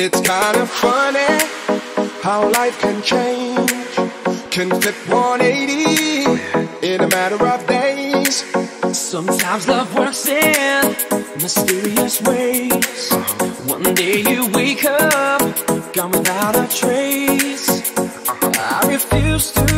It's kind of funny how life can change, can flip 180 in a matter of days. Sometimes love works in mysterious ways. One day you wake up, gone without a trace. I refuse to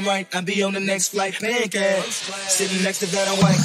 damn right? I'll be on the next flight. Pancake. Sitting next to that on white.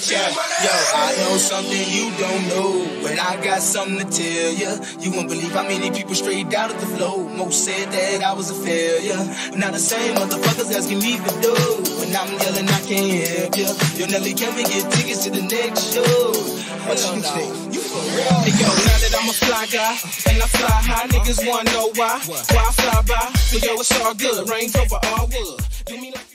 Check. Yo, I know something you don't know, but I got something to tell ya. You won't believe how many people straight out of the flow. Most said that I was a failure. Now the same motherfuckers asking me for dough. When I'm yelling, I can't help ya. Yo, Nelly, can we get tickets to the next show? What you think? You for real? Hey, yo, now that I'm a fly guy, and I fly high, niggas wanna know why. Why I fly by? But yo, it's all good. Range Rover all wood. Give me the